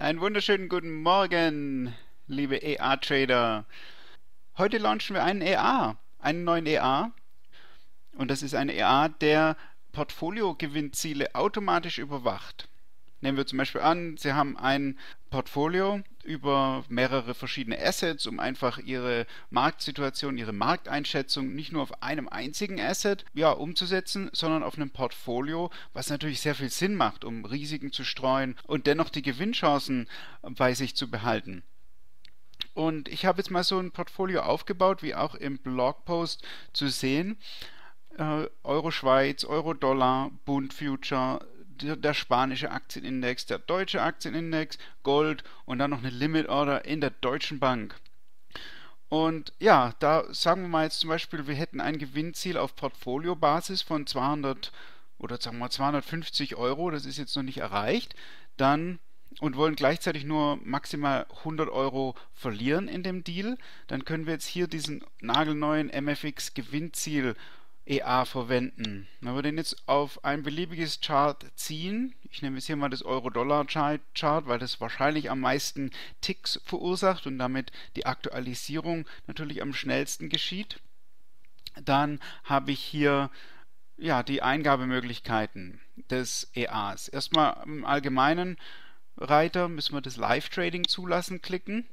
Einen wunderschönen guten Morgen, liebe EA-Trader. Heute launchen wir einen EA, einen neuen EA. Und das ist ein EA, der Portfolio-Gewinnziele automatisch überwacht. Nehmen wir zum Beispiel an, Sie haben ein Portfolio über mehrere verschiedene Assets, um einfach Ihre Marktsituation, Ihre Markteinschätzung nicht nur auf einem einzigen Asset ja, umzusetzen, sondern auf einem Portfolio, was natürlich sehr viel Sinn macht, um Risiken zu streuen und dennoch die Gewinnchancen bei sich zu behalten. Und ich habe jetzt mal so ein Portfolio aufgebaut, wie auch im Blogpost zu sehen. Äh, Euro Schweiz, Euro Dollar, Bund Future, der spanische Aktienindex, der deutsche Aktienindex, Gold und dann noch eine Limit Order in der Deutschen Bank. Und ja, da sagen wir mal jetzt zum Beispiel, wir hätten ein Gewinnziel auf Portfoliobasis von 200 oder sagen wir 250 Euro, das ist jetzt noch nicht erreicht, dann und wollen gleichzeitig nur maximal 100 Euro verlieren in dem Deal, dann können wir jetzt hier diesen nagelneuen MFX Gewinnziel EA verwenden. Wenn wir den jetzt auf ein beliebiges Chart ziehen, ich nehme jetzt hier mal das Euro-Dollar-Chart, weil das wahrscheinlich am meisten Ticks verursacht und damit die Aktualisierung natürlich am schnellsten geschieht, dann habe ich hier ja, die Eingabemöglichkeiten des EAs. Erstmal im allgemeinen Reiter müssen wir das Live-Trading zulassen klicken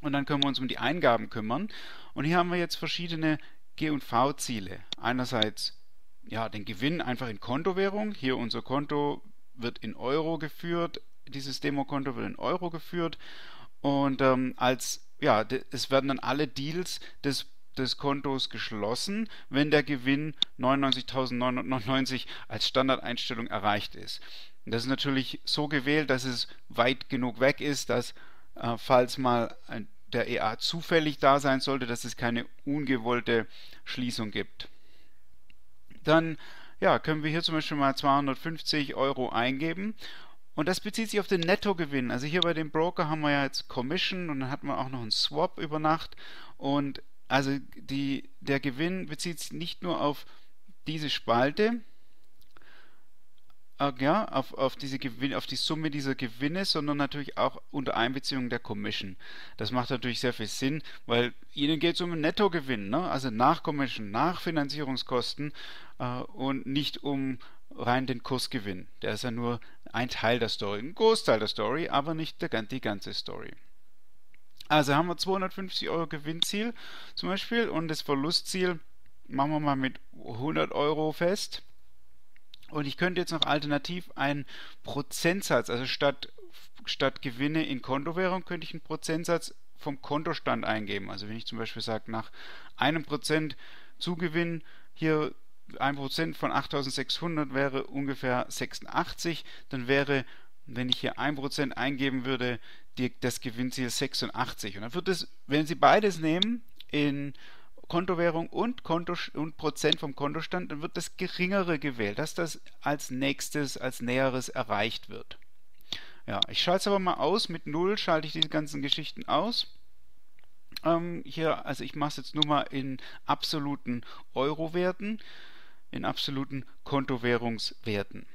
und dann können wir uns um die Eingaben kümmern. Und hier haben wir jetzt verschiedene G&V-Ziele. Einerseits ja, den Gewinn einfach in Kontowährung. Hier unser Konto wird in Euro geführt. Dieses Demokonto wird in Euro geführt. Und ähm, als ja, es werden dann alle Deals des des Kontos geschlossen, wenn der Gewinn 99.999 als Standardeinstellung erreicht ist. Und das ist natürlich so gewählt, dass es weit genug weg ist, dass äh, falls mal ein der EA zufällig da sein sollte, dass es keine ungewollte Schließung gibt. Dann ja, können wir hier zum Beispiel mal 250 Euro eingeben und das bezieht sich auf den Nettogewinn. Also hier bei dem Broker haben wir ja jetzt Commission und dann hat man auch noch einen Swap über Nacht. Und also die, der Gewinn bezieht sich nicht nur auf diese Spalte, ja, auf, auf, diese Gewin auf die Summe dieser Gewinne, sondern natürlich auch unter Einbeziehung der Commission. Das macht natürlich sehr viel Sinn, weil Ihnen geht es um einen Nettogewinn, ne? also nach Commission, nach Finanzierungskosten äh, und nicht um rein den Kursgewinn. Der ist ja nur ein Teil der Story, ein Großteil der Story, aber nicht der, die ganze Story. Also haben wir 250 Euro Gewinnziel zum Beispiel und das Verlustziel machen wir mal mit 100 Euro fest. Und ich könnte jetzt noch alternativ einen Prozentsatz, also statt, statt Gewinne in Kontowährung, könnte ich einen Prozentsatz vom Kontostand eingeben. Also wenn ich zum Beispiel sage, nach einem Prozent Zugewinn hier ein Prozent von 8600 wäre ungefähr 86, dann wäre, wenn ich hier ein Prozent eingeben würde, die, das Gewinnziel 86. Und dann wird es, wenn Sie beides nehmen, in Kontowährung und, Konto und Prozent vom Kontostand, dann wird das geringere gewählt, dass das als nächstes, als näheres erreicht wird. Ja, ich schalte es aber mal aus. Mit 0 schalte ich diese ganzen Geschichten aus. Ähm, hier, also ich mache es jetzt nur mal in absoluten Euro-Werten, in absoluten Kontowährungswerten.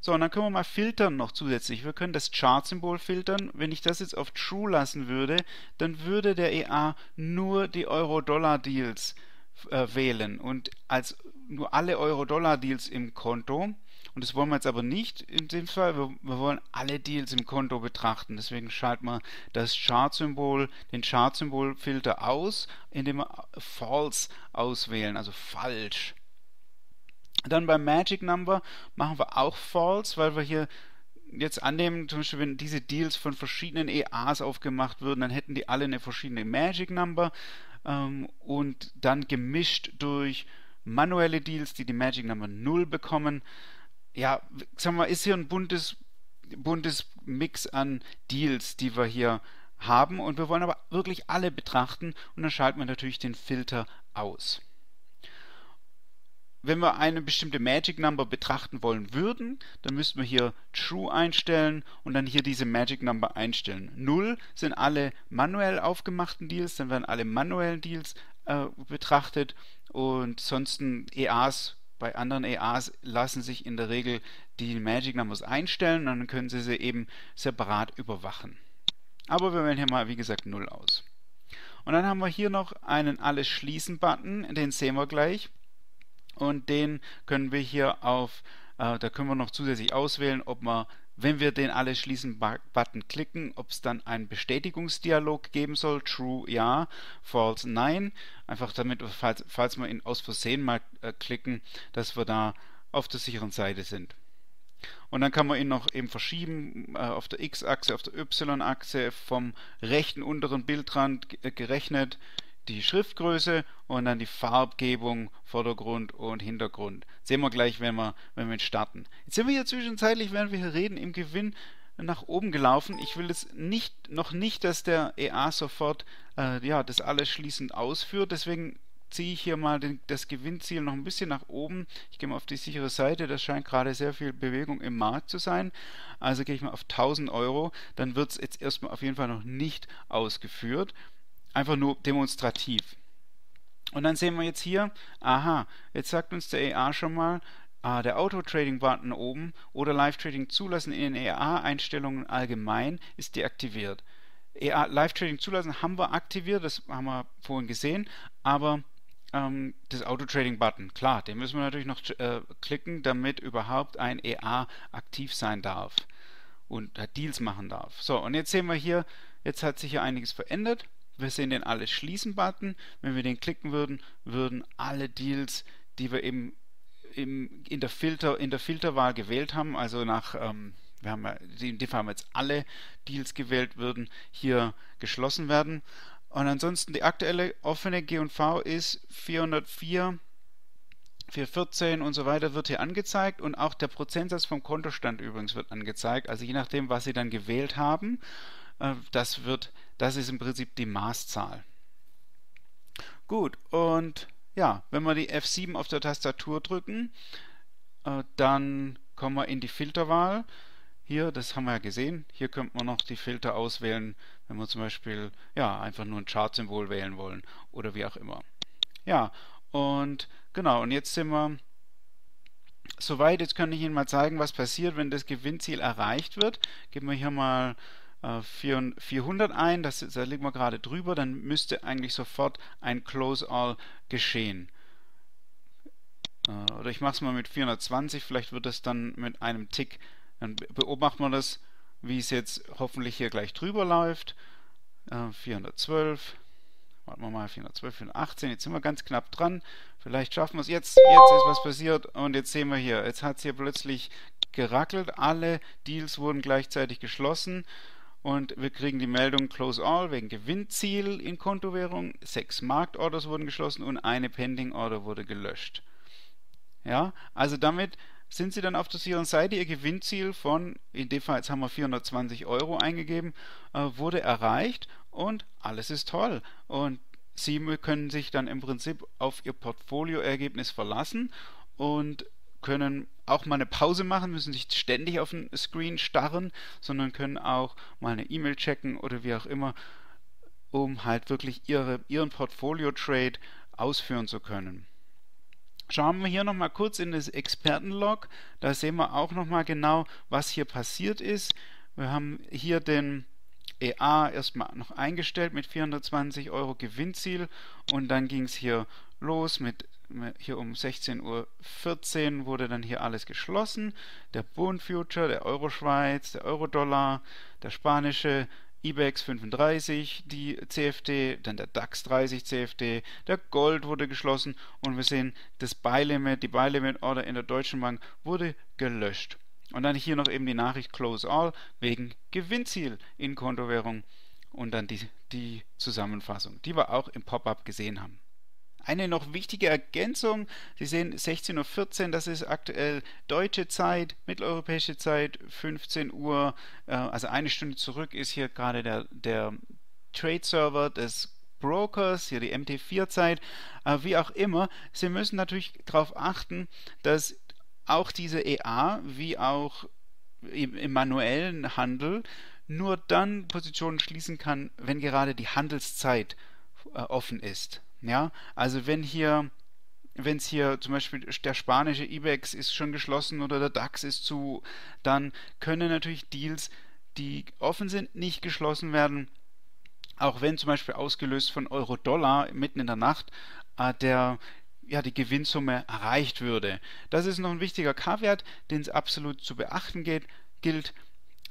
So, und dann können wir mal filtern noch zusätzlich. Wir können das Chart-Symbol filtern. Wenn ich das jetzt auf True lassen würde, dann würde der EA nur die Euro-Dollar-Deals äh, wählen und als nur alle Euro-Dollar-Deals im Konto. Und das wollen wir jetzt aber nicht in dem Fall. Wir, wir wollen alle Deals im Konto betrachten. Deswegen schalten wir das Chart-Symbol, den Chart-Symbol-Filter aus, indem wir False auswählen, also falsch. Dann beim Magic Number machen wir auch False, weil wir hier jetzt annehmen, zum Beispiel, wenn diese Deals von verschiedenen EAs aufgemacht würden, dann hätten die alle eine verschiedene Magic Number ähm, und dann gemischt durch manuelle Deals, die die Magic Number 0 bekommen. Ja, sagen wir, ist hier ein buntes, buntes Mix an Deals, die wir hier haben und wir wollen aber wirklich alle betrachten und dann schalten wir natürlich den Filter aus wenn wir eine bestimmte Magic Number betrachten wollen würden, dann müssten wir hier True einstellen und dann hier diese Magic Number einstellen. 0 sind alle manuell aufgemachten Deals, dann werden alle manuellen Deals äh, betrachtet und sonst EAs bei anderen EAs lassen sich in der Regel die Magic Numbers einstellen und dann können Sie sie eben separat überwachen. Aber wir wählen hier mal, wie gesagt, 0 aus. Und dann haben wir hier noch einen Alles schließen Button, den sehen wir gleich. Und den können wir hier auf, äh, da können wir noch zusätzlich auswählen, ob wir, wenn wir den Alles schließen Button klicken, ob es dann einen Bestätigungsdialog geben soll. True ja, false nein. Einfach damit, falls, falls wir ihn aus Versehen mal äh, klicken, dass wir da auf der sicheren Seite sind. Und dann kann man ihn noch eben verschieben äh, auf der X-Achse, auf der Y-Achse vom rechten unteren Bildrand äh, gerechnet die Schriftgröße und dann die Farbgebung, Vordergrund und Hintergrund. Sehen wir gleich, wenn wir, wenn wir starten. Jetzt sind wir hier zwischenzeitlich, während wir hier reden, im Gewinn nach oben gelaufen. Ich will jetzt nicht, noch nicht, dass der EA sofort äh, ja, das alles schließend ausführt. Deswegen ziehe ich hier mal den, das Gewinnziel noch ein bisschen nach oben. Ich gehe mal auf die sichere Seite, das scheint gerade sehr viel Bewegung im Markt zu sein. Also gehe ich mal auf 1000 Euro, dann wird es jetzt erstmal auf jeden Fall noch nicht ausgeführt. Einfach nur demonstrativ. Und dann sehen wir jetzt hier, aha, jetzt sagt uns der EA schon mal, ah, der Auto-Trading-Button oben oder Live-Trading zulassen in den EA-Einstellungen allgemein ist deaktiviert. EA Live-Trading zulassen haben wir aktiviert, das haben wir vorhin gesehen, aber ähm, das Auto-Trading-Button. Klar, den müssen wir natürlich noch äh, klicken, damit überhaupt ein EA aktiv sein darf und äh, Deals machen darf. So, und jetzt sehen wir hier, jetzt hat sich hier einiges verändert. Wir sehen den Alles schließen-Button. Wenn wir den klicken würden, würden alle Deals, die wir eben im, in, der Filter, in der Filterwahl gewählt haben, also nach ähm, wir haben in dem Fall haben wir jetzt alle Deals gewählt, würden hier geschlossen werden. Und ansonsten die aktuelle offene G&V ist 404, 414 und so weiter wird hier angezeigt und auch der Prozentsatz vom Kontostand übrigens wird angezeigt. Also je nachdem, was Sie dann gewählt haben, das wird, das ist im Prinzip die Maßzahl. Gut, und ja, wenn wir die F7 auf der Tastatur drücken, äh, dann kommen wir in die Filterwahl. Hier, das haben wir ja gesehen, hier könnte man noch die Filter auswählen, wenn wir zum Beispiel ja, einfach nur ein Chart-Symbol wählen wollen oder wie auch immer. Ja, und genau, und jetzt sind wir soweit. Jetzt kann ich Ihnen mal zeigen, was passiert, wenn das Gewinnziel erreicht wird. Geben wir hier mal äh, 400 ein, das, da liegen wir gerade drüber, dann müsste eigentlich sofort ein Close All geschehen. Äh, oder ich mache es mal mit 420, vielleicht wird es dann mit einem Tick dann beobachten wir das, wie es jetzt hoffentlich hier gleich drüber läuft. Äh, 412. Warten wir mal, 412, 418. Jetzt sind wir ganz knapp dran. Vielleicht schaffen wir es jetzt. Jetzt ist was passiert. Und jetzt sehen wir hier, jetzt hat es hier plötzlich gerackelt. Alle Deals wurden gleichzeitig geschlossen. Und wir kriegen die Meldung Close All wegen Gewinnziel in Kontowährung. Sechs Marktorders wurden geschlossen und eine Pending Order wurde gelöscht. Ja, also damit sind Sie dann auf der sicheren Seite. Ihr Gewinnziel von, in dem Fall jetzt haben wir 420 Euro eingegeben, äh, wurde erreicht und alles ist toll. Und Sie können sich dann im Prinzip auf Ihr Portfolioergebnis verlassen und können auch mal eine Pause machen, müssen nicht ständig auf den Screen starren, sondern können auch mal eine E-Mail checken oder wie auch immer, um halt wirklich ihre, Ihren Portfolio-Trade ausführen zu können. Schauen wir hier nochmal kurz in das Expertenlog. Da sehen wir auch nochmal genau, was hier passiert ist. Wir haben hier den EA erstmal noch eingestellt mit 420 Euro Gewinnziel und dann ging es hier los mit hier um 16.14 Uhr wurde dann hier alles geschlossen. Der Bund Future, der Euro Schweiz, der Euro Dollar, der spanische IBEX 35, die CFD, dann der DAX 30 CFD, der Gold wurde geschlossen und wir sehen, das Buy-Limit, die Buy-Limit-Order in der Deutschen Bank wurde gelöscht. Und dann hier noch eben die Nachricht Close All wegen Gewinnziel in Kontowährung und dann die, die Zusammenfassung, die wir auch im Pop-up gesehen haben. Eine noch wichtige Ergänzung, Sie sehen 16.14 Uhr, das ist aktuell deutsche Zeit, mitteleuropäische Zeit, 15 Uhr, äh, also eine Stunde zurück ist hier gerade der, der Trade-Server des Brokers, hier die MT4-Zeit, äh, wie auch immer. Sie müssen natürlich darauf achten, dass auch diese EA, wie auch im, im manuellen Handel, nur dann Positionen schließen kann, wenn gerade die Handelszeit äh, offen ist. Ja, also wenn hier wenn es hier zum Beispiel der spanische IBEX ist schon geschlossen oder der DAX ist zu, dann können natürlich Deals, die offen sind, nicht geschlossen werden. Auch wenn zum Beispiel ausgelöst von Euro-Dollar mitten in der Nacht äh, der ja, die Gewinnsumme erreicht würde. Das ist noch ein wichtiger K-Wert, den es absolut zu beachten geht, gilt.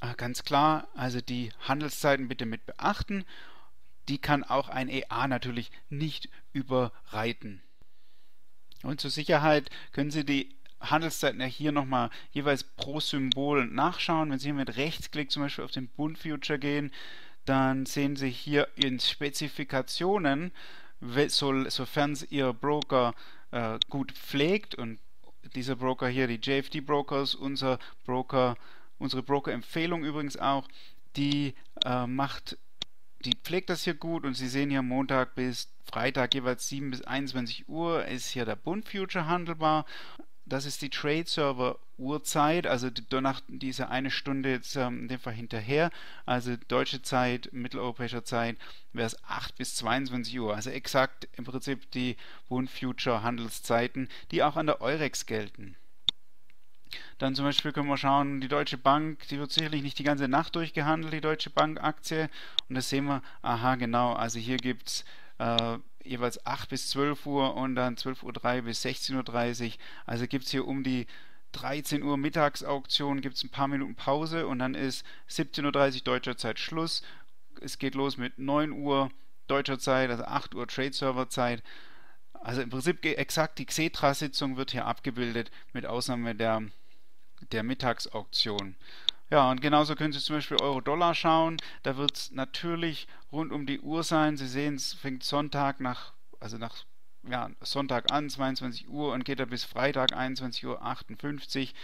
Äh, ganz klar, also die Handelszeiten bitte mit beachten. Die kann auch ein EA natürlich nicht überreiten. Und zur Sicherheit können Sie die Handelszeiten ja hier nochmal jeweils pro Symbol nachschauen. Wenn Sie hier mit Rechtsklick zum Beispiel auf den Bund Future gehen, dann sehen Sie hier in Spezifikationen, so, sofern Ihr Broker äh, gut pflegt und dieser Broker hier, die JFD Brokers, unser Broker, unsere Broker-Empfehlung übrigens auch, die äh, macht, die pflegt das hier gut und Sie sehen hier Montag bis Freitag jeweils 7 bis 21 Uhr ist hier der Bund Future handelbar. Das ist die Trade Server Uhrzeit, also nach dieser eine Stunde jetzt ähm, in dem Fall hinterher, also deutsche Zeit, mitteleuropäischer Zeit, wäre es 8 bis 22 Uhr, also exakt im Prinzip die Bund Future Handelszeiten, die auch an der Eurex gelten. Dann zum Beispiel können wir schauen, die Deutsche Bank, die wird sicherlich nicht die ganze Nacht durchgehandelt, die Deutsche Bank Aktie. Und das sehen wir, aha, genau, also hier gibt es äh, jeweils 8 bis 12 Uhr und dann 12.03 Uhr bis 16.30 Uhr. Also gibt es hier um die 13 Uhr Mittagsauktion, gibt es ein paar Minuten Pause und dann ist 17.30 Uhr deutscher Zeit Schluss. Es geht los mit 9 Uhr deutscher Zeit, also 8 Uhr Trade Server Zeit. Also im Prinzip exakt die Xetra-Sitzung wird hier abgebildet, mit Ausnahme der, der Mittagsauktion. Ja, und genauso können Sie zum Beispiel Euro-Dollar schauen. Da wird es natürlich rund um die Uhr sein. Sie sehen, es fängt Sonntag nach, also nach ja, Sonntag an, 22 Uhr und geht dann bis Freitag 21 Uhr 58.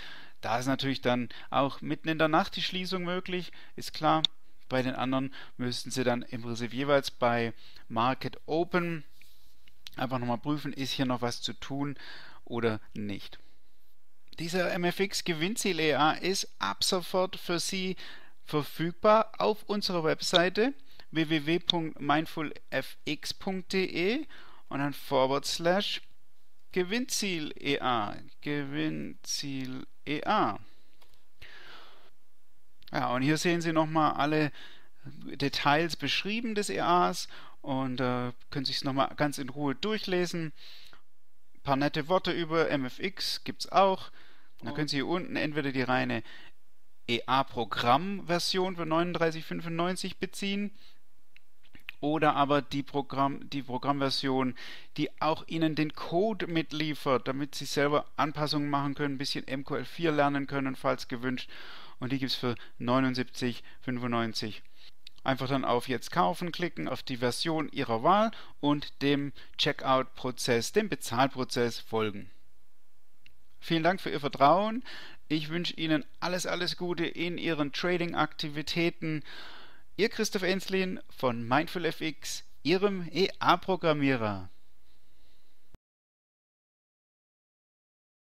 Da ist natürlich dann auch mitten in der Nacht die Schließung möglich, ist klar. Bei den anderen müssten Sie dann im Prinzip jeweils bei Market Open einfach nochmal prüfen, ist hier noch was zu tun oder nicht. Dieser MFX Gewinnziel EA ist ab sofort für Sie verfügbar auf unserer Webseite www.mindfulfx.de und dann forward slash Gewinnziel EA. Gewinnziel EA. Ja, und hier sehen Sie nochmal alle Details beschrieben des EAs und äh, können sich es nochmal ganz in Ruhe durchlesen. Ein paar nette Worte über MFX gibt es auch. Dann können Sie hier unten entweder die reine EA-Programm-Version für 39,95 beziehen oder aber die, Programm, die Programmversion, die auch Ihnen den Code mitliefert, damit Sie selber Anpassungen machen können, ein bisschen MQL4 lernen können, falls gewünscht. Und die gibt es für 79,95. Einfach dann auf Jetzt kaufen klicken, auf die Version Ihrer Wahl und dem Checkout-Prozess, dem Bezahlprozess folgen. Vielen Dank für Ihr Vertrauen. Ich wünsche Ihnen alles, alles Gute in Ihren Trading-Aktivitäten. Ihr Christoph Enslin von MindfulFX, Ihrem EA-Programmierer.